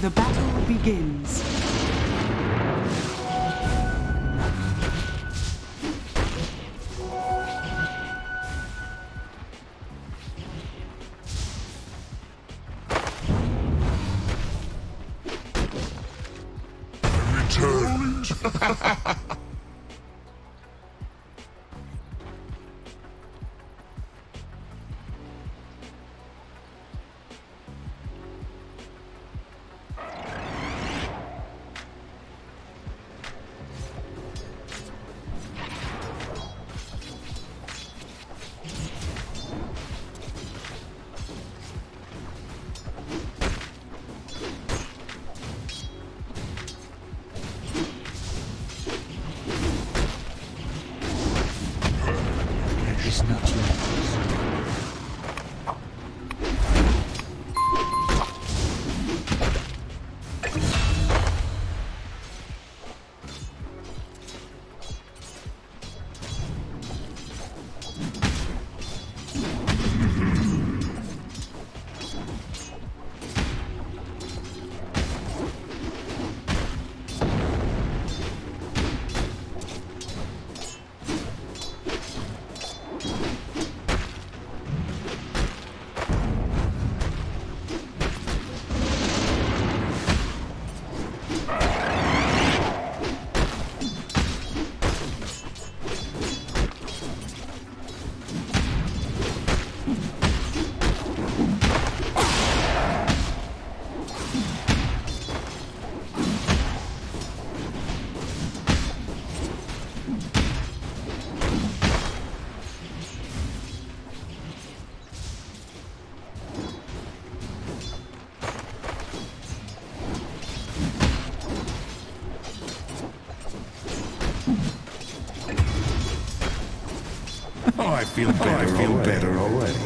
The battle begins. Feel oh, better. I feel already. better already.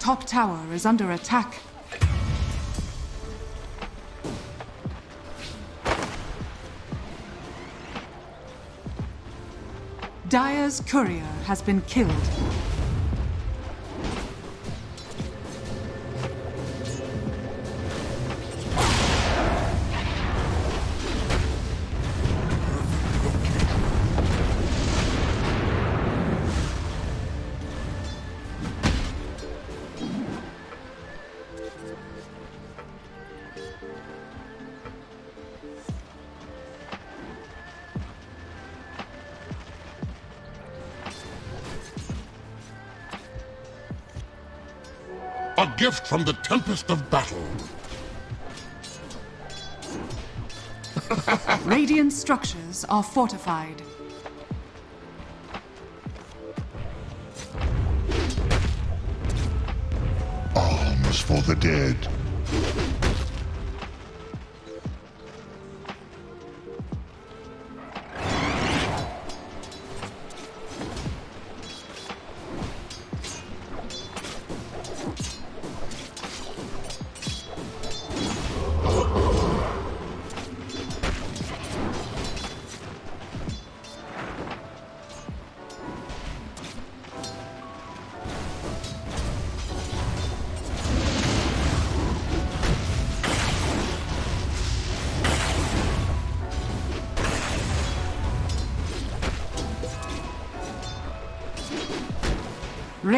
Top tower is under attack. Dire's courier has been killed. A gift from the tempest of battle. Radiant structures are fortified. Arms for the dead.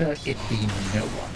It be no one's.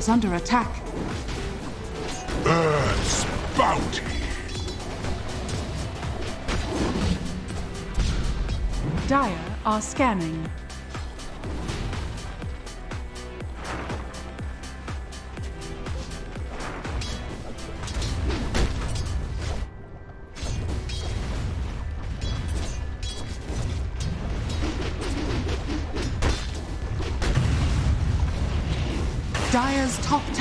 Is under attack. Earth's bounty. Dire are scanning.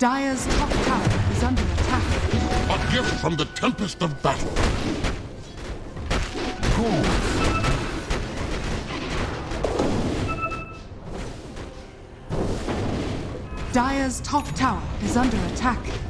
Dire's top tower is under attack. A gift from the tempest of battle. Dire's top tower is under attack.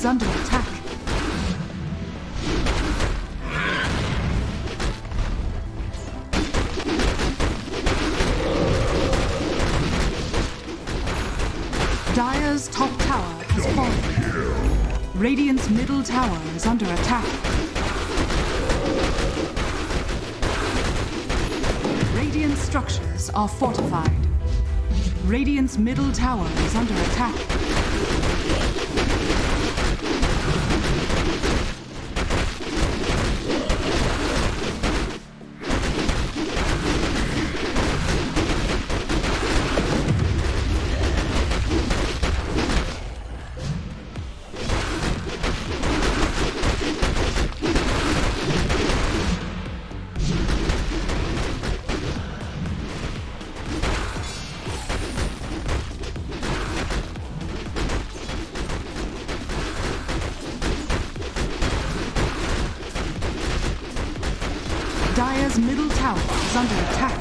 Is under attack. Dire's top tower has fallen. Radiant's middle tower is under attack. Radiant structures are fortified. Radiant's middle tower is under attack. Dire's middle tower is under attack.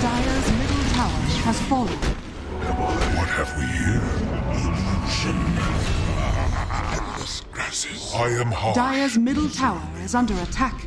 Dire's middle tower has fallen. What have we here? Illusion. Endless grasses. I am hard. Dire's middle tower is under attack.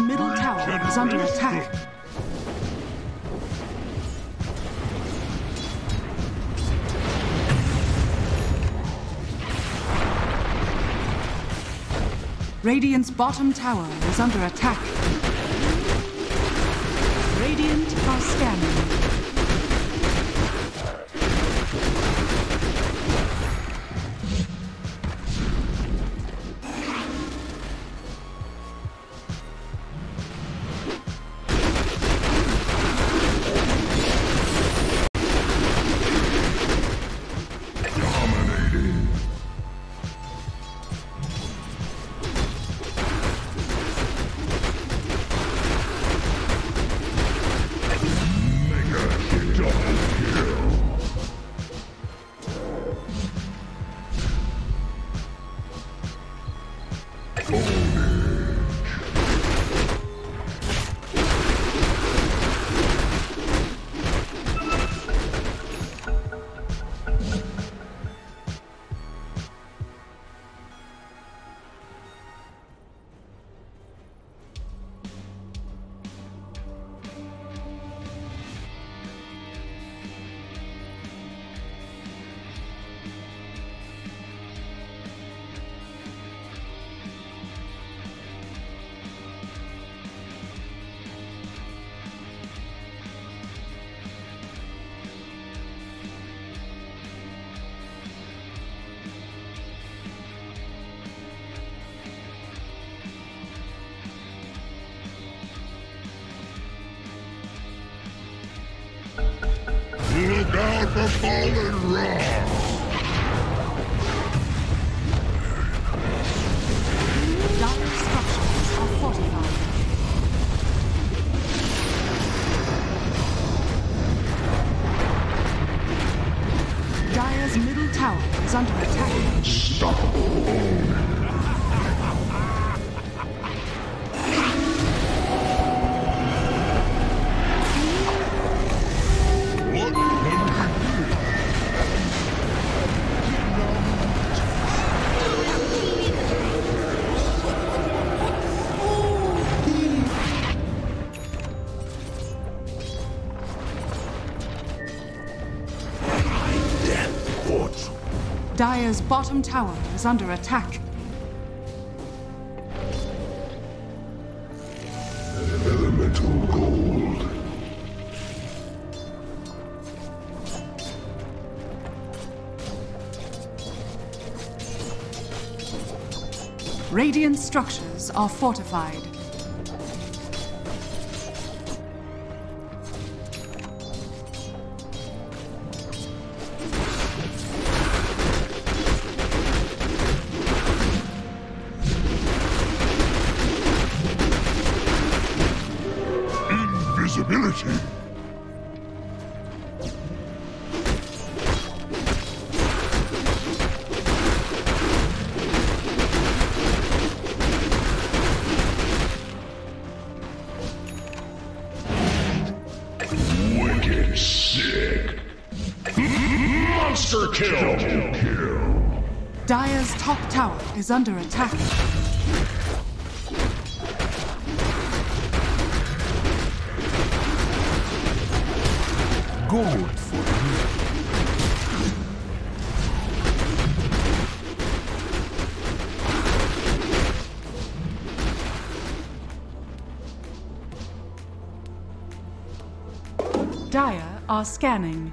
Middle tower is under attack. Radiant's bottom tower is under attack. Radiant are scanning. For fallen rock! Dire's bottom tower is under attack. Elemental gold. Radiant structures are fortified. Is under attack. Gold for you. Dire are scanning.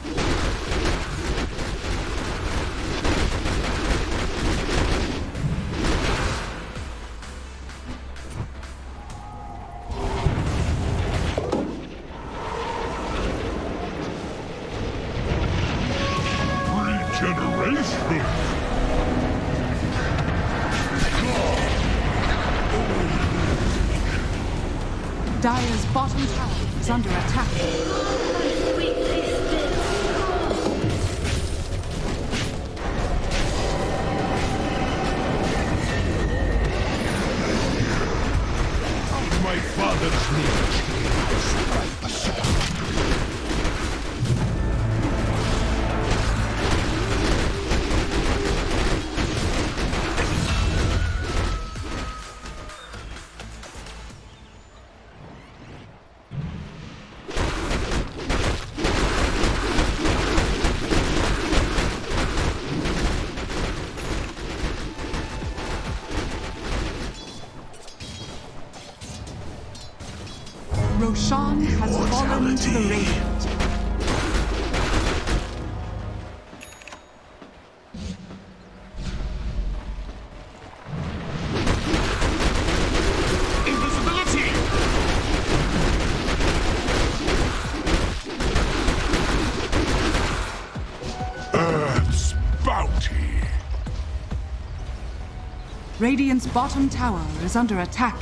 Dire's bottom tower is under attack. My father's name. To the Radiant. Invisibility! Earth's bounty. Radiant's bottom tower is under attack.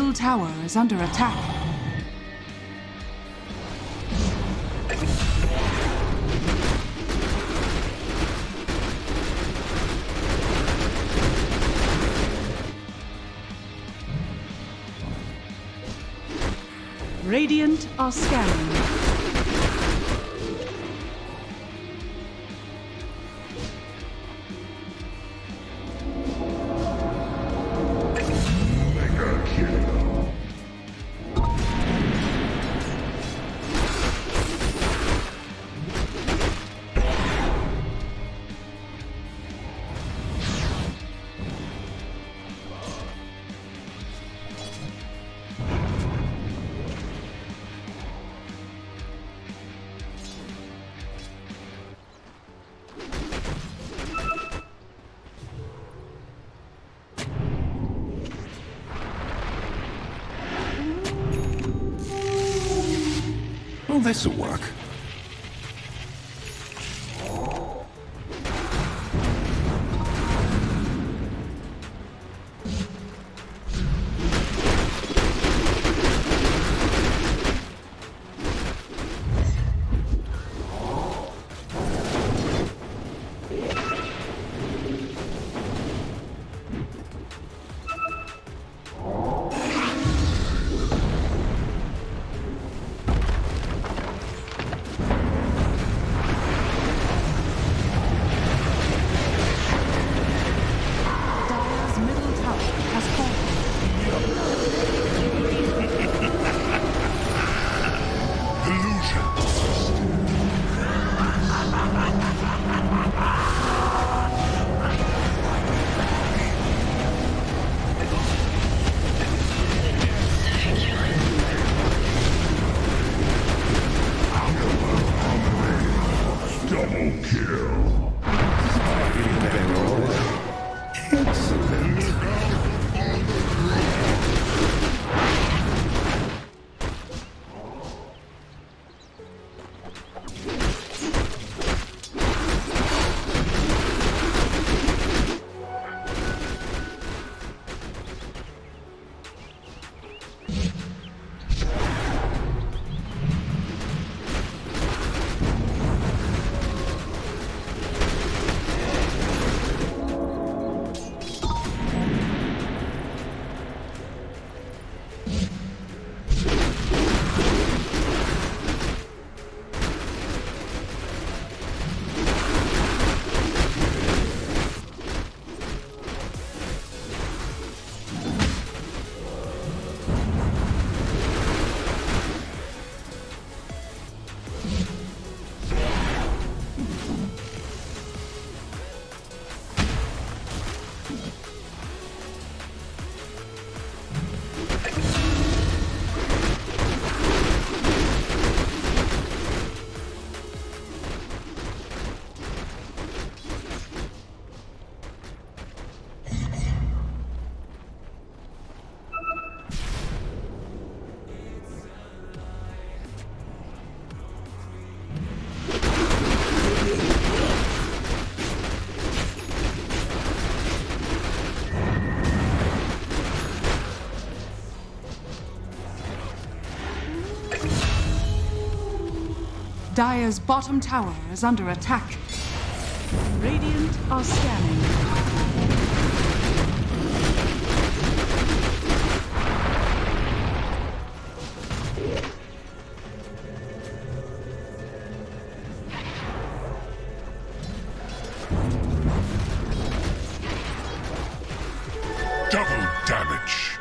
Middle tower is under attack. Radiant are scanning. Well, this'll work. Dire's bottom tower is under attack. Radiant are scanning. Double damage.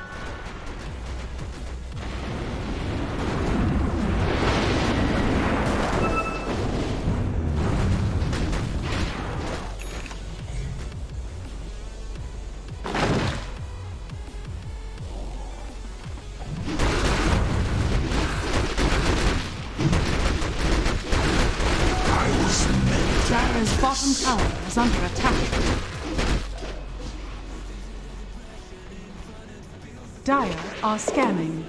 Are scanning.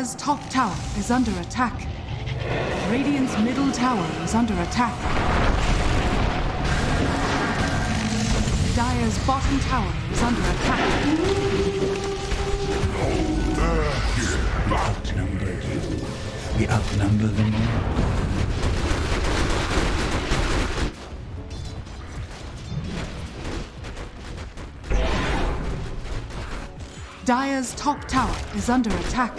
Dire's top tower is under attack. Radiant's middle tower is under attack. Dire's bottom tower is under attack. Outnumbered. We outnumber them all. Dire's top tower is under attack.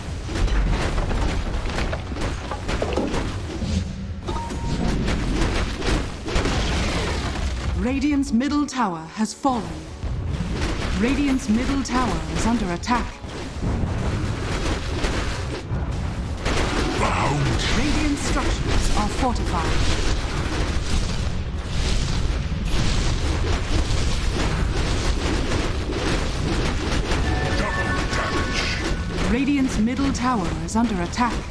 Radiant's middle tower has fallen. Radiant's middle tower is under attack. Radiant structures are fortified. Radiant's middle tower is under attack.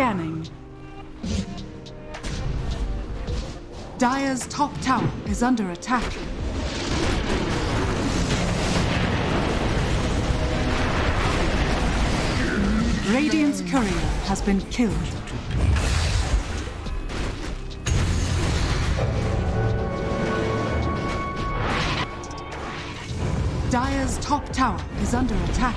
Scanning. Dire's top tower is under attack. Radiant's courier has been killed. Dire's top tower is under attack.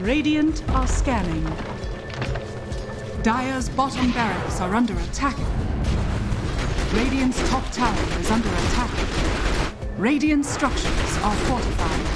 Radiant are scanning. Dire's bottom barracks are under attack. Radiant's top tower is under attack. Radiant structures are fortified.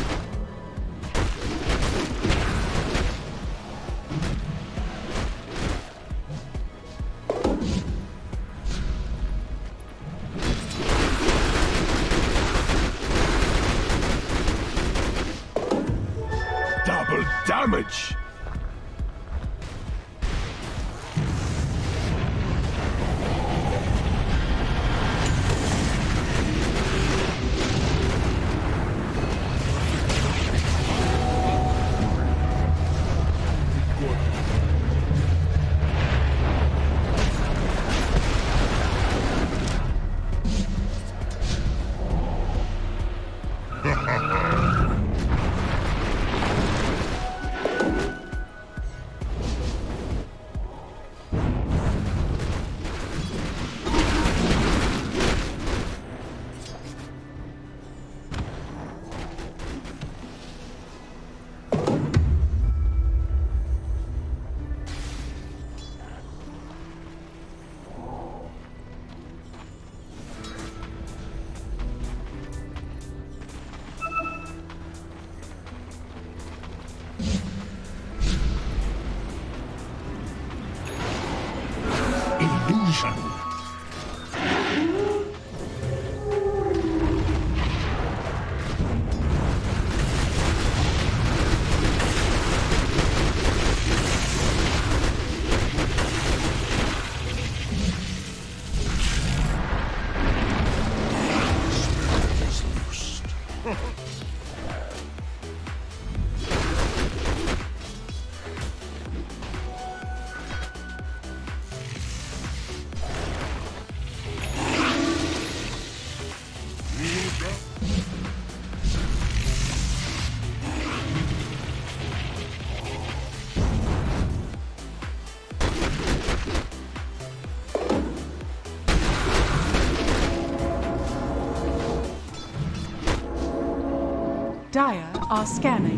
Dire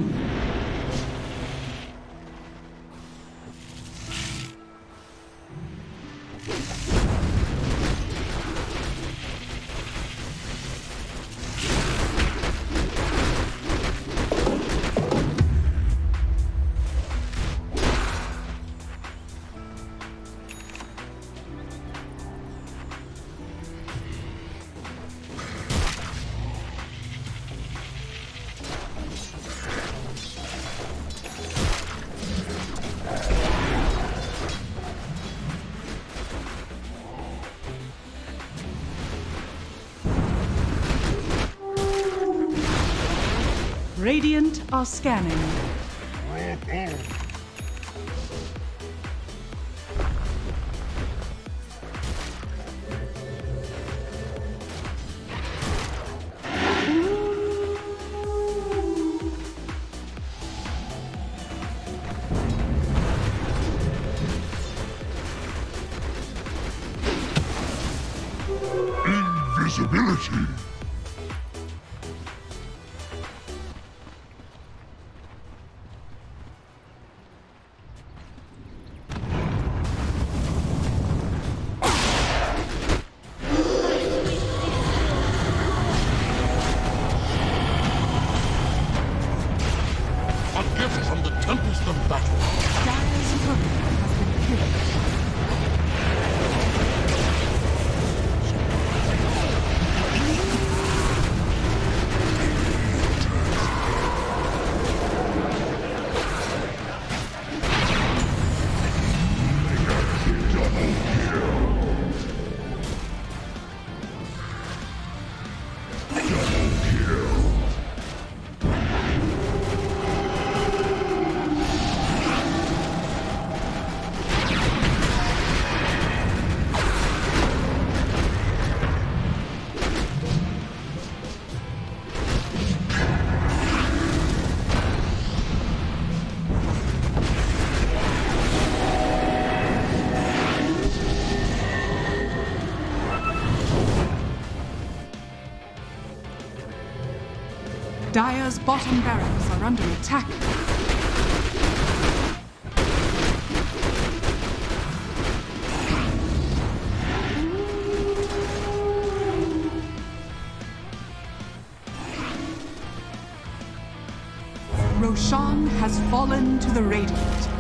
are scanning. Invisibility! Empire's bottom barracks are under attack. Roshan has fallen to the Radiant.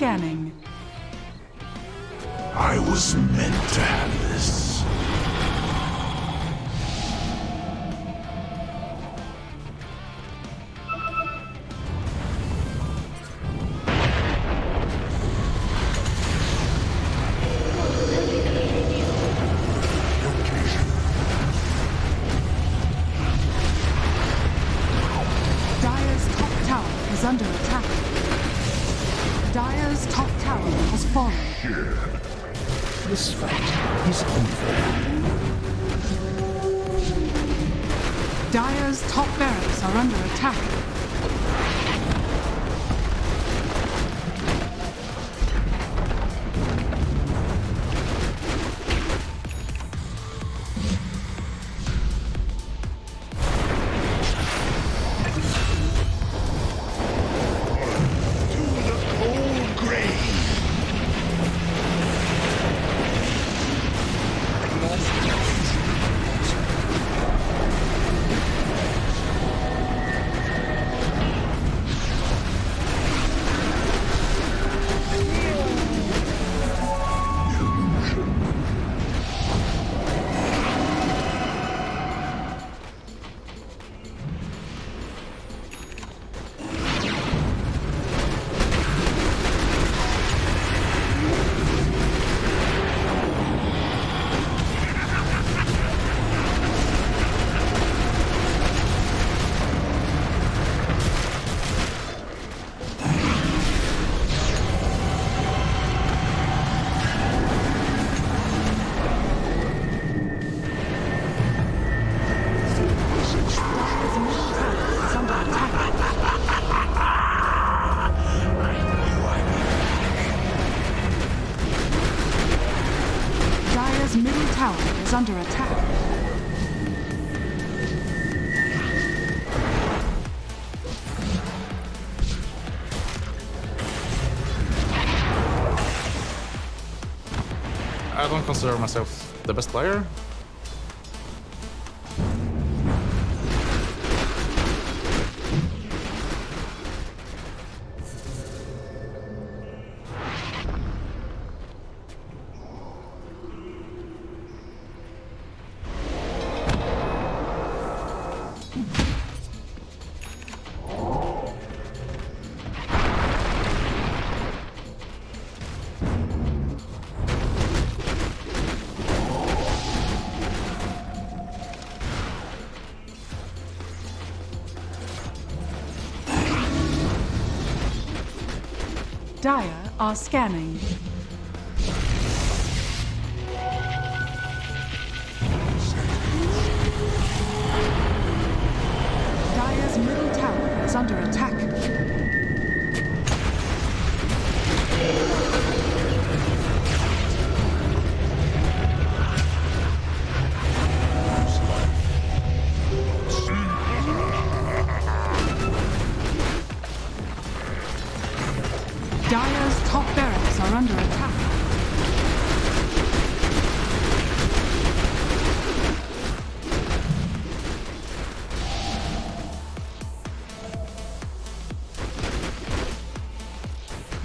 scanning. under attack. I don't consider myself the best player, Scanning.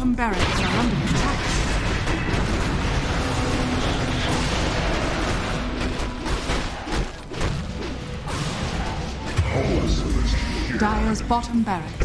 Bottom barracks are under attack. Dire's bottom barracks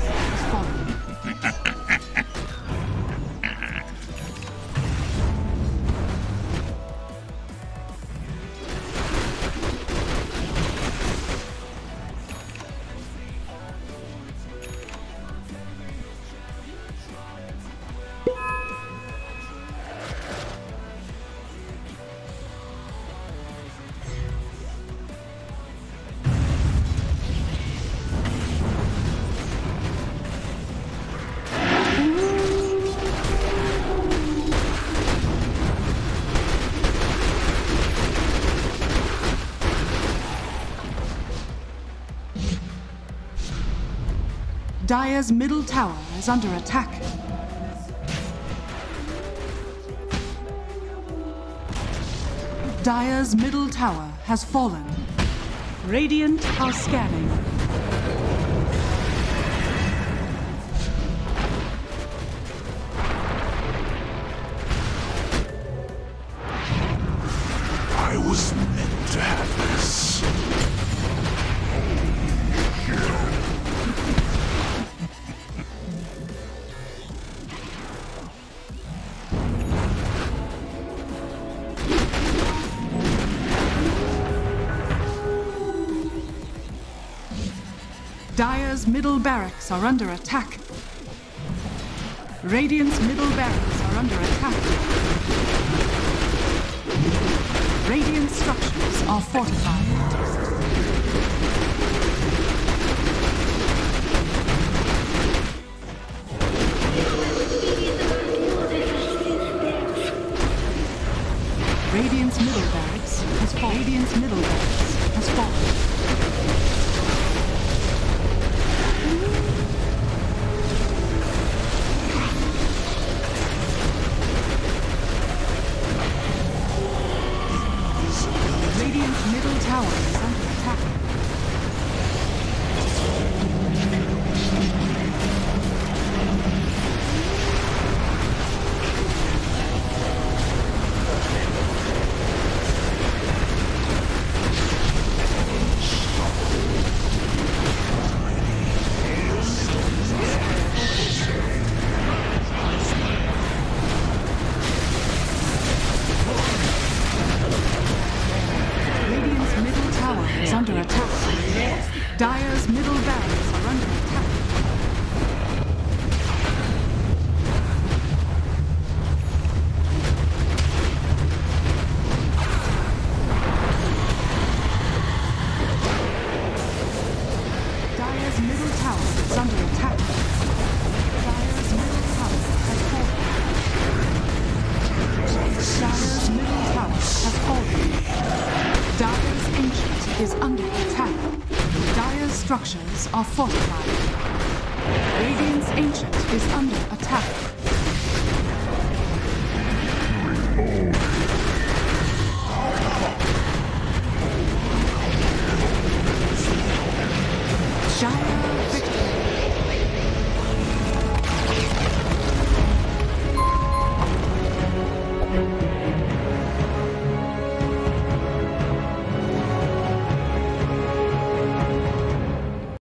Dire's middle tower is under attack. Dire's middle tower has fallen. Radiant are scanning. Middle barracks are under attack. Radiant's middle barracks are under attack. Radiant structures are fortified.